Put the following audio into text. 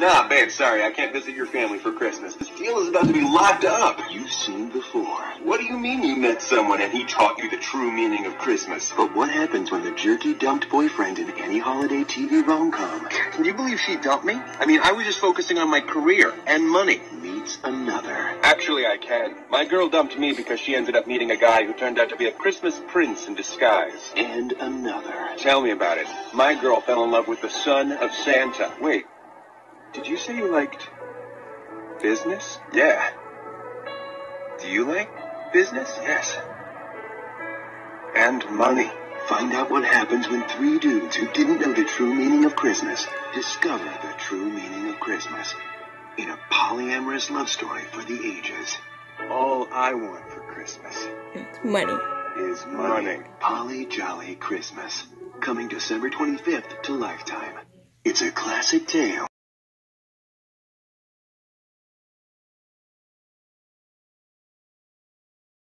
Nah, babe, sorry, I can't visit your family for Christmas. This deal is about to be locked up. You've seen before. What do you mean you met someone and he taught you the true meaning of Christmas? But what happens when the jerky dumped boyfriend in any holiday TV rom-com Can you believe she dumped me? I mean, I was just focusing on my career and money. meets another? Actually, I can. My girl dumped me because she ended up meeting a guy who turned out to be a Christmas prince in disguise. And another. Tell me about it. My girl fell in love with the son of Santa. Wait, did you say you liked business? Yeah. Do you like business? Yes. And money. Find out what happens when three dudes who didn't know the true meaning of Christmas discover the true meaning of Christmas in a polyamorous love story for the ages. All I want for Christmas It's money. is money. Polly Jolly Christmas. Coming December 25th to Lifetime. It's a classic tale